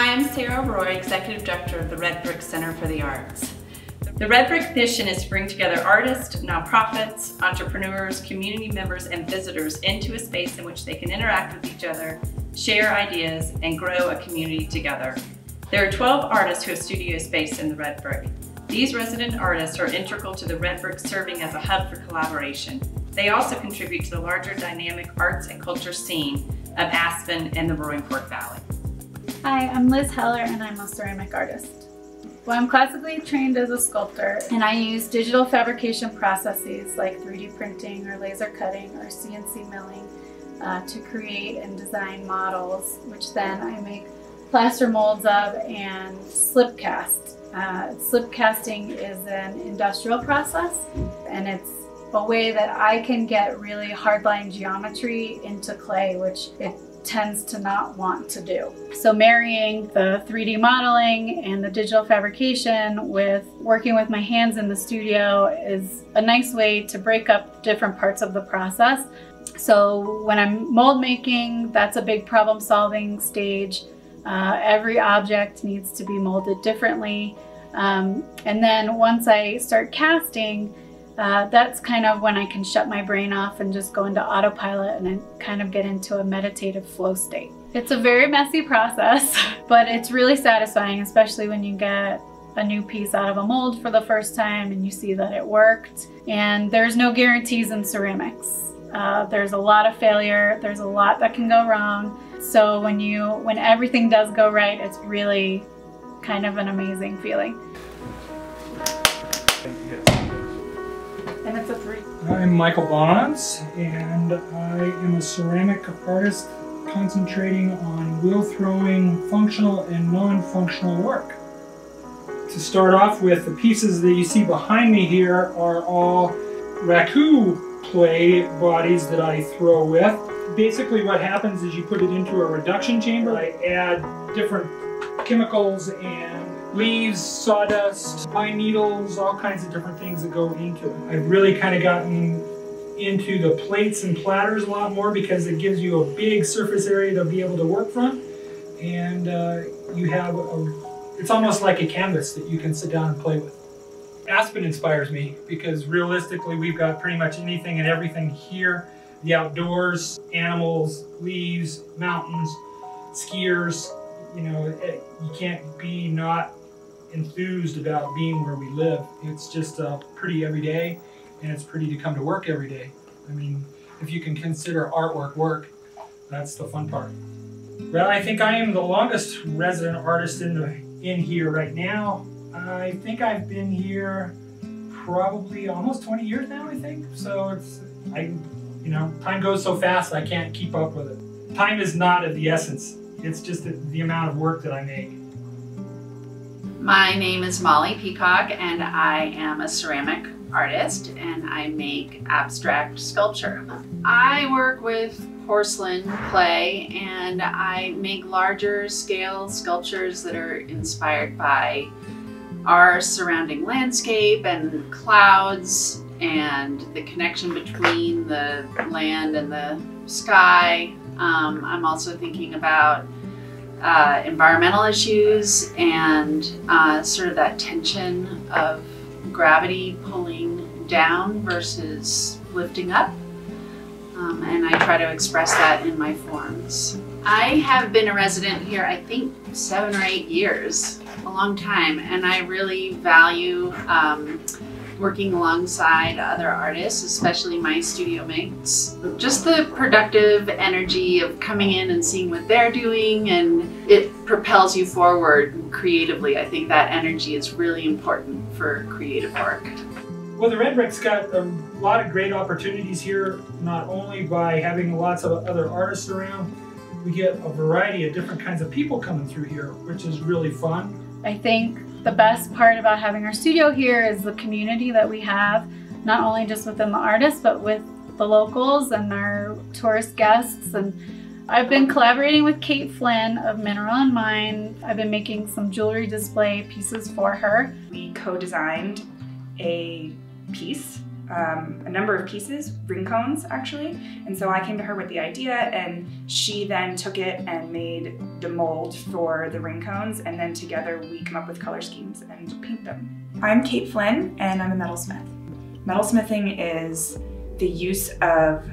Hi, I'm Sarah Roy, Executive Director of the Red Brick Center for the Arts. The Red Brick mission is to bring together artists, nonprofits, entrepreneurs, community members, and visitors into a space in which they can interact with each other, share ideas, and grow a community together. There are 12 artists who have studio space in the Red Brick. These resident artists are integral to the Red Brick serving as a hub for collaboration. They also contribute to the larger dynamic arts and culture scene of Aspen and the Roaring Fork Valley. Hi, I'm Liz Heller and I'm a ceramic artist. Well, I'm classically trained as a sculptor and I use digital fabrication processes like 3D printing or laser cutting or CNC milling uh, to create and design models, which then I make plaster molds of and slip cast. Uh, slip casting is an industrial process and it's a way that I can get really hardline geometry into clay, which it tends to not want to do. So marrying the 3D modeling and the digital fabrication with working with my hands in the studio is a nice way to break up different parts of the process. So when I'm mold making, that's a big problem solving stage. Uh, every object needs to be molded differently. Um, and then once I start casting, uh, that's kind of when I can shut my brain off and just go into autopilot and then kind of get into a meditative flow state. It's a very messy process, but it's really satisfying, especially when you get a new piece out of a mold for the first time and you see that it worked. And there's no guarantees in ceramics. Uh, there's a lot of failure. There's a lot that can go wrong. So when you, when everything does go right, it's really kind of an amazing feeling. And it's a three. I'm Michael Bonds, and I am a ceramic artist concentrating on wheel throwing functional and non-functional work. To start off with, the pieces that you see behind me here are all raku clay bodies that I throw with. Basically what happens is you put it into a reduction chamber. I add different chemicals and leaves, sawdust, pine needles, all kinds of different things that go into it. I've really kind of gotten into the plates and platters a lot more because it gives you a big surface area to be able to work from. And uh, you have, a, it's almost like a canvas that you can sit down and play with. Aspen inspires me because realistically we've got pretty much anything and everything here. The outdoors, animals, leaves, mountains, skiers, you know, it, you can't be not enthused about being where we live. It's just uh, pretty every day, and it's pretty to come to work every day. I mean, if you can consider artwork work, that's the fun part. Well, I think I am the longest resident artist in the in here right now. I think I've been here probably almost 20 years now. I think so. It's I, you know, time goes so fast I can't keep up with it. Time is not of the essence. It's just the, the amount of work that I make. My name is Molly Peacock and I am a ceramic artist and I make abstract sculpture. I work with porcelain clay and I make larger scale sculptures that are inspired by our surrounding landscape and clouds and the connection between the land and the sky. Um, I'm also thinking about uh, environmental issues and uh, sort of that tension of gravity pulling down versus lifting up. Um, and I try to express that in my forms. I have been a resident here, I think, seven or eight years, a long time, and I really value um, working alongside other artists, especially my studio mates. Just the productive energy of coming in and seeing what they're doing and it propels you forward creatively. I think that energy is really important for creative work. Well, the Red Brick's got a lot of great opportunities here, not only by having lots of other artists around, we get a variety of different kinds of people coming through here, which is really fun. I think the best part about having our studio here is the community that we have, not only just within the artists, but with the locals and our tourist guests. And I've been collaborating with Kate Flynn of Mineral and Mine. I've been making some jewelry display pieces for her. We co-designed a piece um, a number of pieces, ring cones actually. And so I came to her with the idea, and she then took it and made the mold for the ring cones, and then together we come up with color schemes and paint them. I'm Kate Flynn, and I'm a metalsmith. Metalsmithing is the use of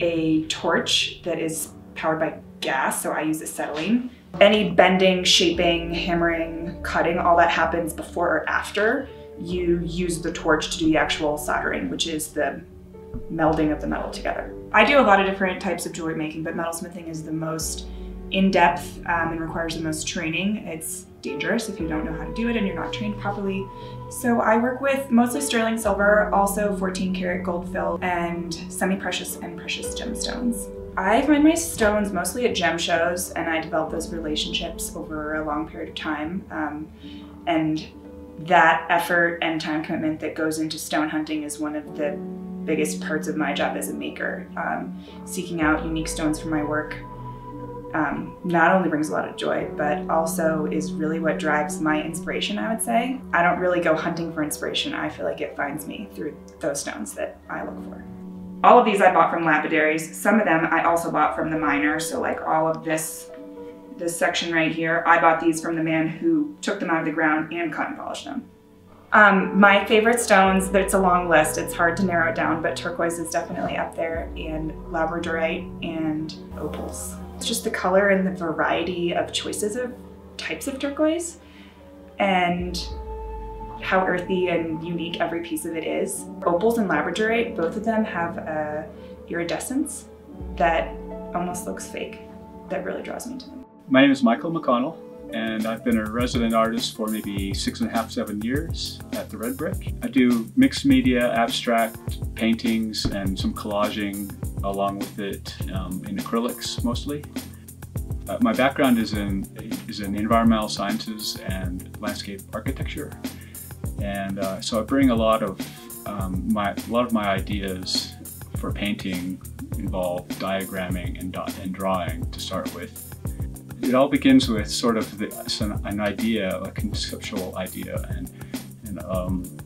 a torch that is powered by gas, so I use acetylene. Any bending, shaping, hammering, cutting, all that happens before or after you use the torch to do the actual soldering, which is the melding of the metal together. I do a lot of different types of jewelry making, but metalsmithing is the most in-depth um, and requires the most training. It's dangerous if you don't know how to do it and you're not trained properly. So I work with mostly sterling silver, also 14 karat gold fill, and semi-precious and precious gemstones. I find my stones mostly at gem shows and I develop those relationships over a long period of time. Um, and that effort and time commitment that goes into stone hunting is one of the biggest parts of my job as a maker. Um, seeking out unique stones for my work um, not only brings a lot of joy, but also is really what drives my inspiration, I would say. I don't really go hunting for inspiration. I feel like it finds me through those stones that I look for. All of these I bought from lapidaries. Some of them I also bought from the miner. So like all of this this section right here, I bought these from the man who took them out of the ground and and polished them. Um, my favorite stones, it's a long list, it's hard to narrow it down, but turquoise is definitely up there, and labradorite and opals. It's just the color and the variety of choices of types of turquoise and how earthy and unique every piece of it is. Opals and labradorite, both of them have a iridescence that almost looks fake, that really draws me to them. My name is Michael McConnell, and I've been a resident artist for maybe six and a half, seven years at the Red Brick. I do mixed media, abstract paintings, and some collaging along with it um, in acrylics mostly. Uh, my background is in is in environmental sciences and landscape architecture, and uh, so I bring a lot of um, my a lot of my ideas for painting involve diagramming and, and drawing to start with it all begins with sort of the, an idea, a conceptual idea, and and um,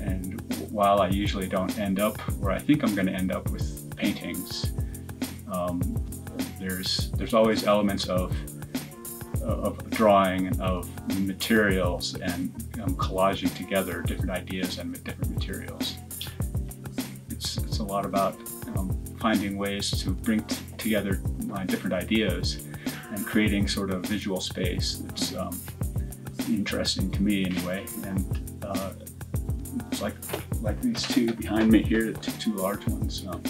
and while I usually don't end up where I think I'm going to end up with paintings, um, there's there's always elements of of drawing and of materials and um, collaging together different ideas and different materials. It's it's a lot about um, finding ways to bring together my different ideas and creating sort of visual space that's um, interesting to me anyway. And uh, it's like like these two behind me here, the two, two large ones. Um,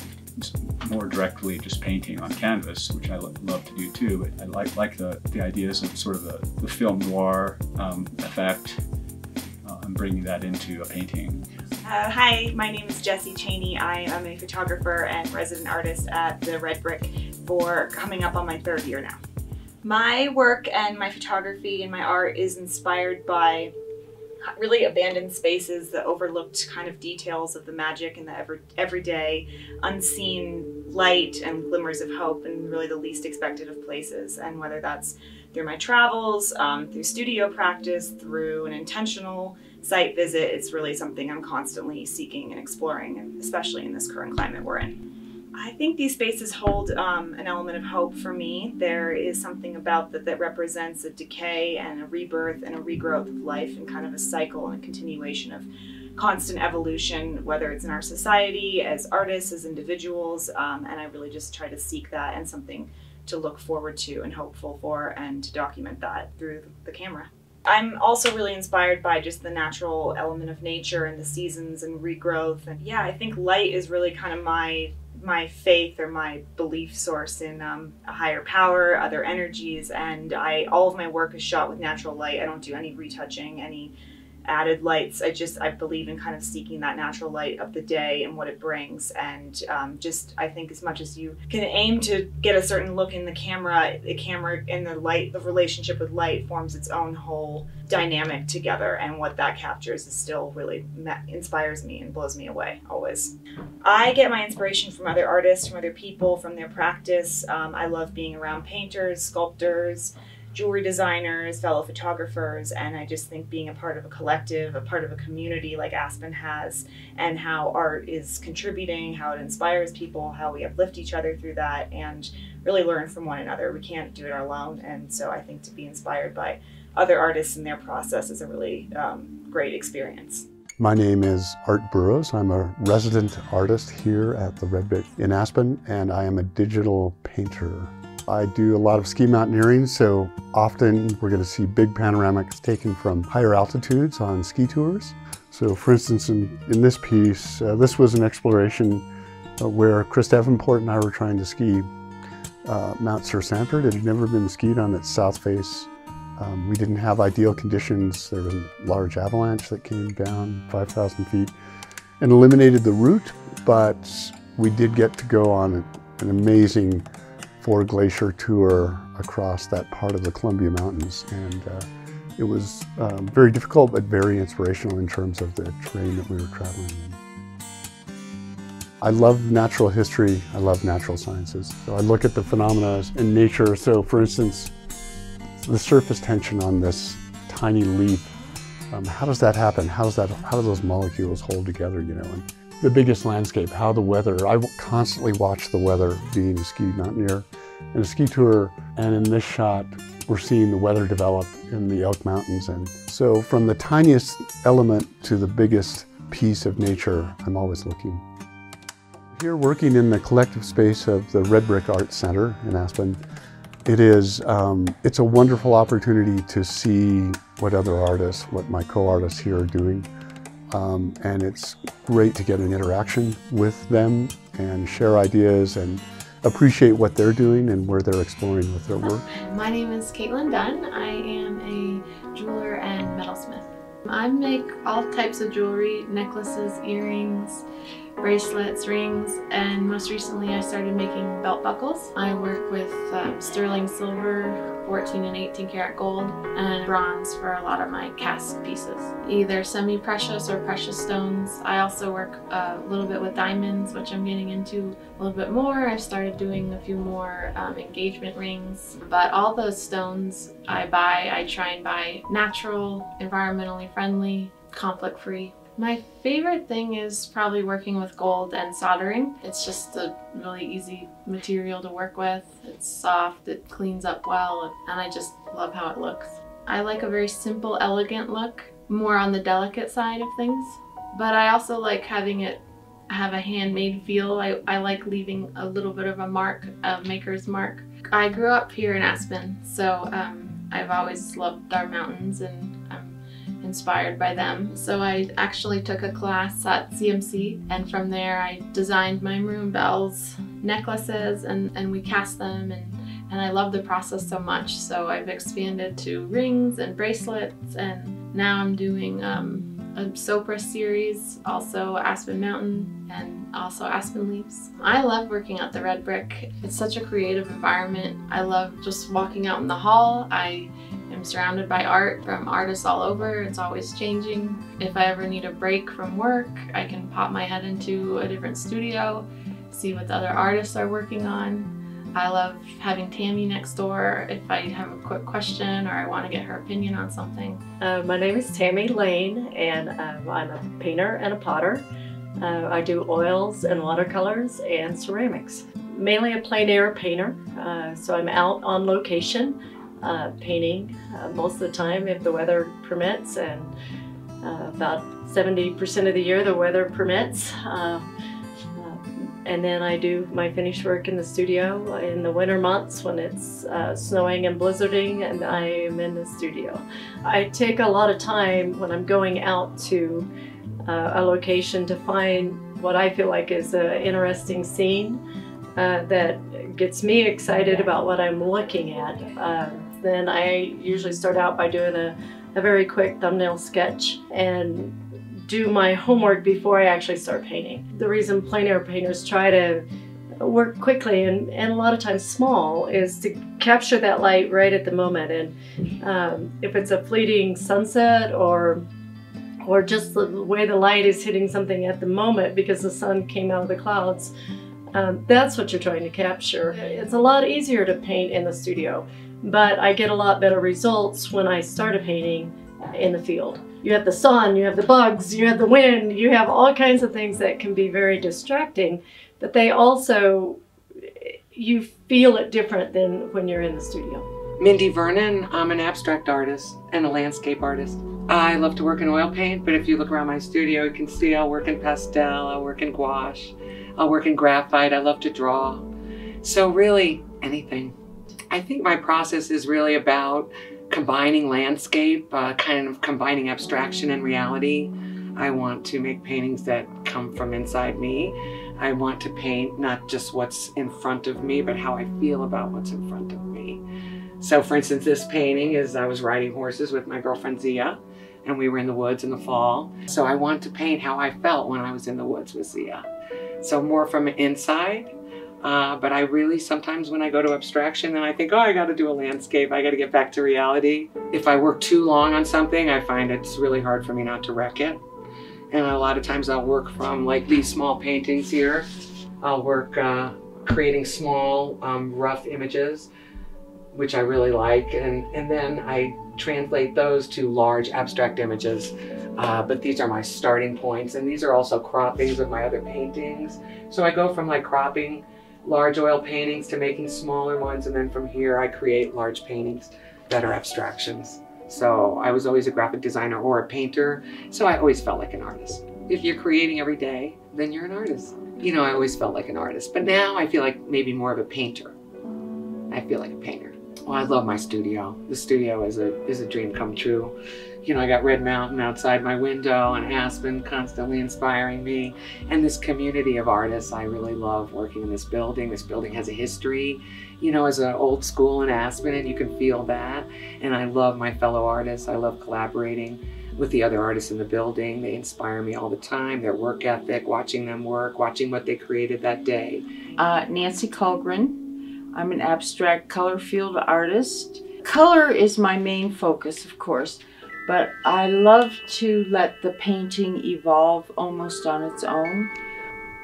more directly just painting on canvas, which I love to do too. But I like like the, the ideas of sort of the, the film noir um, effect uh, and bringing that into a painting. Uh, hi, my name is Jessie Cheney. I am a photographer and resident artist at the Red Brick for coming up on my third year now. My work and my photography and my art is inspired by really abandoned spaces, the overlooked kind of details of the magic and the ever, everyday, unseen light and glimmers of hope and really the least expected of places. And whether that's through my travels, um, through studio practice, through an intentional site visit, it's really something I'm constantly seeking and exploring, especially in this current climate we're in. I think these spaces hold um, an element of hope for me. There is something about that that represents a decay and a rebirth and a regrowth of life and kind of a cycle and a continuation of constant evolution, whether it's in our society, as artists, as individuals. Um, and I really just try to seek that and something to look forward to and hopeful for and to document that through the camera. I'm also really inspired by just the natural element of nature and the seasons and regrowth. And yeah, I think light is really kind of my my faith or my belief source in um, a higher power, other energies, and I all of my work is shot with natural light. I don't do any retouching, any added lights. I just I believe in kind of seeking that natural light of the day and what it brings, and um, just I think as much as you can aim to get a certain look in the camera, the camera and the light, the relationship with light forms its own whole dynamic together, and what that captures is still really inspires me and blows me away always. I get my inspiration from other artists, from other people, from their practice. Um, I love being around painters, sculptors jewelry designers, fellow photographers, and I just think being a part of a collective, a part of a community like Aspen has, and how art is contributing, how it inspires people, how we uplift each other through that, and really learn from one another. We can't do it alone, and so I think to be inspired by other artists and their process is a really um, great experience. My name is Art Burrows. I'm a resident artist here at the Red Brick in Aspen, and I am a digital painter. I do a lot of ski mountaineering, so often we're going to see big panoramics taken from higher altitudes on ski tours. So for instance, in, in this piece, uh, this was an exploration uh, where Chris Davenport and I were trying to ski uh, Mount Sir Sanford. It had never been skied on its south face. Um, we didn't have ideal conditions. There was a large avalanche that came down 5,000 feet and eliminated the route, but we did get to go on an amazing four glacier tour across that part of the Columbia Mountains. And uh, it was um, very difficult, but very inspirational in terms of the terrain that we were traveling in. I love natural history. I love natural sciences. So I look at the phenomena in nature. So for instance, the surface tension on this tiny leaf, um, how does that happen? How does that, how do those molecules hold together, you know? And the biggest landscape, how the weather, I constantly watch the weather being a ski mountaineer in a ski tour. And in this shot, we're seeing the weather develop in the Elk Mountains. And so from the tiniest element to the biggest piece of nature, I'm always looking. Here working in the collective space of the Red Brick Art Center in Aspen, it is, um, it's a wonderful opportunity to see what other artists, what my co-artists here are doing. Um, and it's great to get an interaction with them and share ideas and appreciate what they're doing and where they're exploring with their work. My name is Caitlin Dunn. I am a jeweler and metalsmith. I make all types of jewelry, necklaces, earrings, bracelets, rings, and most recently I started making belt buckles. I work with um, sterling silver, 14 and 18 karat gold, and bronze for a lot of my cast pieces. Either semi-precious or precious stones. I also work a little bit with diamonds, which I'm getting into a little bit more. I've started doing a few more um, engagement rings, but all those stones I buy, I try and buy natural, environmentally friendly, conflict-free my favorite thing is probably working with gold and soldering. It's just a really easy material to work with. It's soft, it cleans up well, and I just love how it looks. I like a very simple, elegant look, more on the delicate side of things. But I also like having it have a handmade feel. I, I like leaving a little bit of a mark, a maker's mark. I grew up here in Aspen, so um, I've always loved our mountains and inspired by them. So I actually took a class at CMC and from there I designed my maroon bells, necklaces, and, and we cast them and, and I love the process so much. So I've expanded to rings and bracelets and now I'm doing um, a Sopris series, also Aspen Mountain, and also Aspen Leaves. I love working at the Red Brick. It's such a creative environment. I love just walking out in the hall. I am surrounded by art from artists all over. It's always changing. If I ever need a break from work, I can pop my head into a different studio, see what the other artists are working on. I love having Tammy next door if I have a quick question or I want to get her opinion on something. Uh, my name is Tammy Lane and um, I'm a painter and a potter. Uh, I do oils and watercolors and ceramics. Mainly a plein air painter, uh, so I'm out on location uh, painting uh, most of the time if the weather permits and uh, about 70% of the year the weather permits. Uh, uh, and then I do my finished work in the studio in the winter months when it's uh, snowing and blizzarding and I am in the studio. I take a lot of time when I'm going out to a location to find what I feel like is an interesting scene that gets me excited about what I'm looking at. Um, then I usually start out by doing a, a very quick thumbnail sketch and do my homework before I actually start painting. The reason plein air painters try to work quickly and, and a lot of times small is to capture that light right at the moment and um, if it's a fleeting sunset or or just the way the light is hitting something at the moment because the sun came out of the clouds um, that's what you're trying to capture. It's a lot easier to paint in the studio but I get a lot better results when I start a painting in the field. You have the sun, you have the bugs, you have the wind, you have all kinds of things that can be very distracting, but they also, you feel it different than when you're in the studio. Mindy Vernon, I'm an abstract artist and a landscape artist. I love to work in oil paint, but if you look around my studio, you can see I'll work in pastel, I'll work in gouache, I'll work in graphite, I love to draw. So really, anything. I think my process is really about combining landscape, uh, kind of combining abstraction and reality. I want to make paintings that come from inside me. I want to paint not just what's in front of me, but how I feel about what's in front of me. So for instance, this painting is I was riding horses with my girlfriend Zia and we were in the woods in the fall. So I want to paint how I felt when I was in the woods with Zia. So more from inside, uh, but I really sometimes when I go to abstraction, then I think, oh, I got to do a landscape. I got to get back to reality. If I work too long on something, I find it's really hard for me not to wreck it. And a lot of times I'll work from like these small paintings here. I'll work uh, creating small, um, rough images which I really like, and, and then I translate those to large abstract images. Uh, but these are my starting points, and these are also croppings of my other paintings. So I go from like cropping large oil paintings to making smaller ones, and then from here I create large paintings that are abstractions. So I was always a graphic designer or a painter, so I always felt like an artist. If you're creating every day, then you're an artist. You know, I always felt like an artist, but now I feel like maybe more of a painter. I feel like a painter. Oh, I love my studio. The studio is a is a dream come true. You know, I got Red Mountain outside my window and Aspen constantly inspiring me. And this community of artists, I really love working in this building. This building has a history, you know, as an old school in Aspen, and you can feel that. And I love my fellow artists. I love collaborating with the other artists in the building. They inspire me all the time. Their work ethic, watching them work, watching what they created that day. Uh, Nancy Colgren. I'm an abstract color field artist. Color is my main focus, of course, but I love to let the painting evolve almost on its own.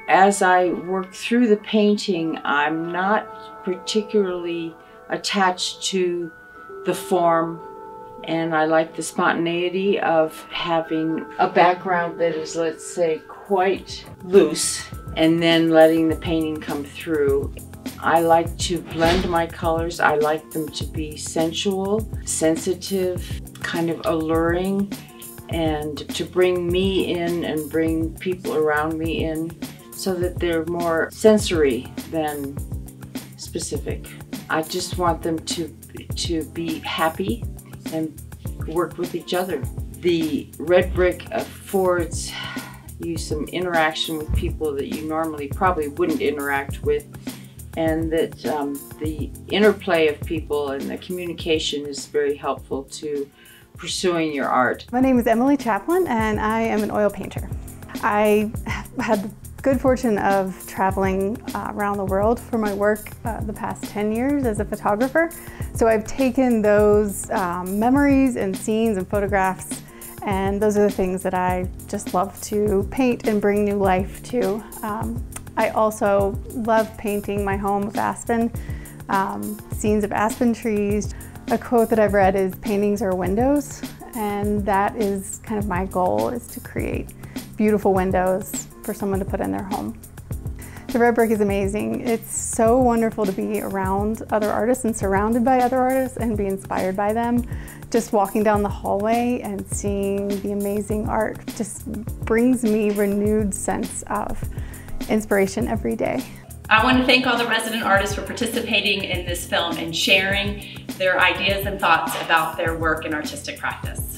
As I work through the painting, I'm not particularly attached to the form and I like the spontaneity of having a background that is, let's say, quite loose and then letting the painting come through. I like to blend my colors. I like them to be sensual, sensitive, kind of alluring, and to bring me in and bring people around me in so that they're more sensory than specific. I just want them to, to be happy and work with each other. The red brick affords you some interaction with people that you normally probably wouldn't interact with and that um, the interplay of people and the communication is very helpful to pursuing your art. My name is Emily Chaplin and I am an oil painter. I had the good fortune of traveling uh, around the world for my work uh, the past 10 years as a photographer. So I've taken those um, memories and scenes and photographs and those are the things that I just love to paint and bring new life to. Um, I also love painting my home of aspen, um, scenes of aspen trees. A quote that I've read is paintings are windows and that is kind of my goal is to create beautiful windows for someone to put in their home. The Red Brick is amazing. It's so wonderful to be around other artists and surrounded by other artists and be inspired by them. Just walking down the hallway and seeing the amazing art just brings me renewed sense of inspiration every day. I want to thank all the resident artists for participating in this film and sharing their ideas and thoughts about their work and artistic practice.